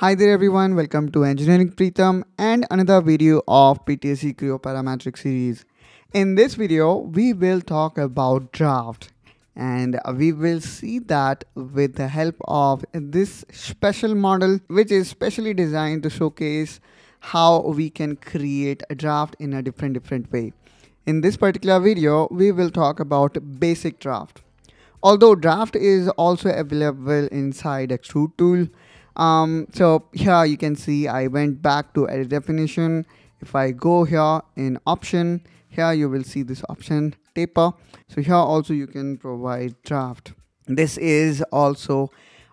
Hi there everyone, welcome to Engineering Pritam and another video of PTC Creo Parametric series. In this video, we will talk about draft and we will see that with the help of this special model which is specially designed to showcase how we can create a draft in a different different way. In this particular video, we will talk about basic draft. Although draft is also available inside Extrude tool, um, so here you can see I went back to edit definition. If I go here in option, here you will see this option taper. So here also you can provide draft. This is also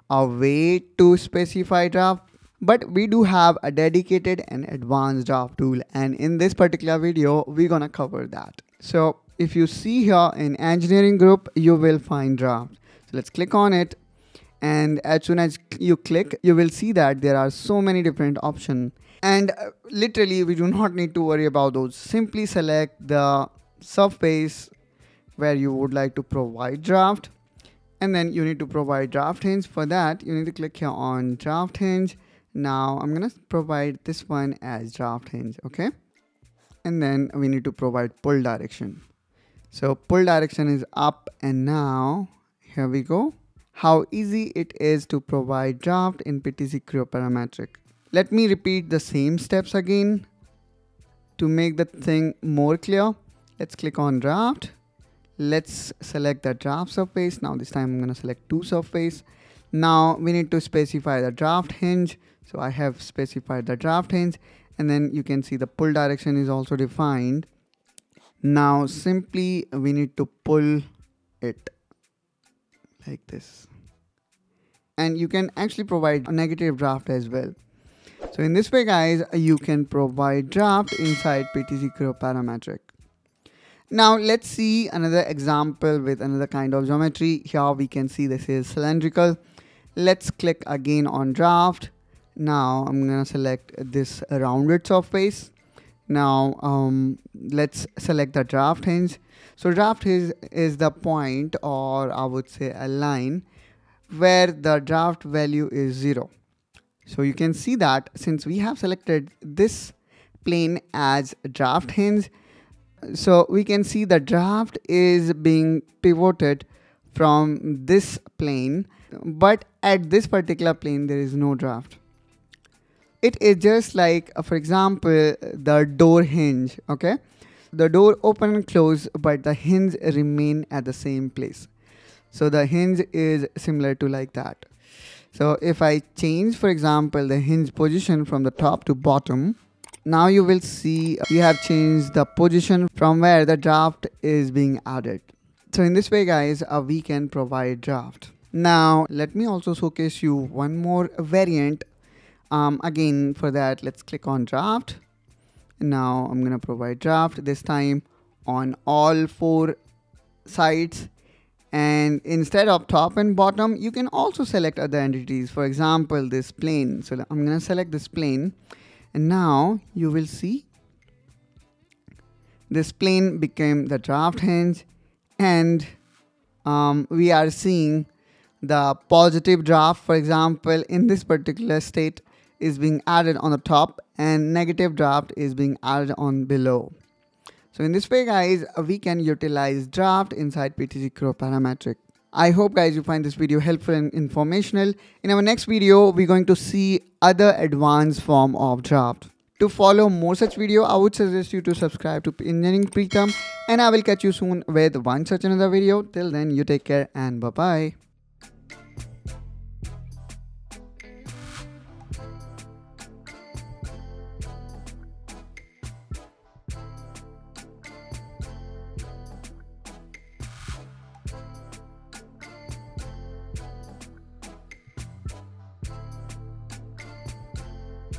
a way to specify draft but we do have a dedicated and advanced draft tool and in this particular video we're gonna cover that so if you see here in engineering group you will find draft so let's click on it and as soon as you click you will see that there are so many different options and uh, literally we do not need to worry about those. Simply select the surface where you would like to provide draft. And then you need to provide draft hinge. For that you need to click here on draft hinge. Now i'm gonna provide this one as draft hinge okay? And then we need to provide pull direction. So pull direction is up and now here we go how easy it is to provide draft in PTC Creo Parametric. Let me repeat the same steps again to make the thing more clear. Let's click on draft. Let's select the draft surface. Now this time I'm going to select two surface. Now we need to specify the draft hinge. So I have specified the draft hinge and then you can see the pull direction is also defined. Now simply we need to pull it like this. And you can actually provide a negative draft as well. So in this way guys you can provide draft inside PTC Creo parametric. Now let's see another example with another kind of geometry. Here we can see this is cylindrical. Let's click again on draft. Now I'm gonna select this rounded surface now um, let's select the draft hinge so draft is, is the point or I would say a line where the draft value is zero. So you can see that since we have selected this plane as draft hinge, so we can see the draft is being pivoted from this plane, but at this particular plane, there is no draft. It is just like, uh, for example, the door hinge, okay? the door open and close but the hinge remain at the same place. So the hinge is similar to like that. So if I change for example the hinge position from the top to bottom now you will see we have changed the position from where the draft is being added. So in this way guys uh, we can provide draft. Now let me also showcase you one more variant um, again for that let's click on draft. Now I'm gonna provide draft this time on all four sides and instead of top and bottom you can also select other entities. For example this plane. So I'm gonna select this plane. And now you will see this plane became the draft hinge. And um, we are seeing the positive draft for example in this particular state is being added on the top and negative draft is being added on below. So in this way guys, we can utilize draft inside PTC Creo Parametric. I hope guys you find this video helpful and informational. In our next video, we're going to see other advanced form of draft. To follow more such video, I would suggest you to subscribe to Engineering Pritam and I will catch you soon with one such another video. Till then, you take care and bye-bye.